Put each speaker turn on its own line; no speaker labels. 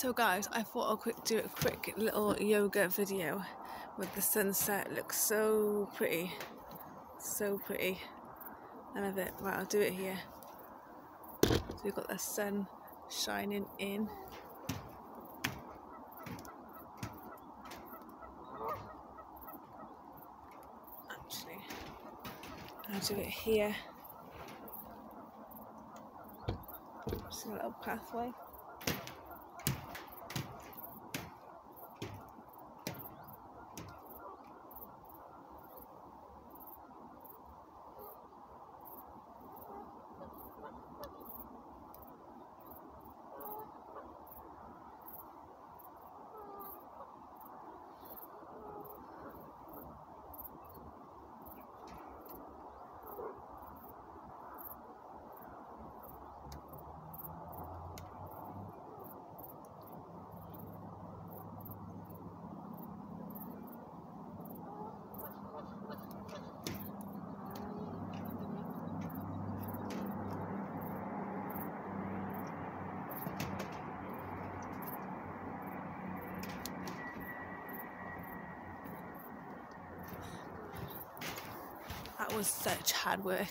So guys, I thought I'll quick do a quick little yoga video with the sunset. It looks so pretty. So pretty. I love it. Right, I'll do it here. So we've got the sun shining in. Actually, I'll do it here. Just a little pathway. That was such hard work.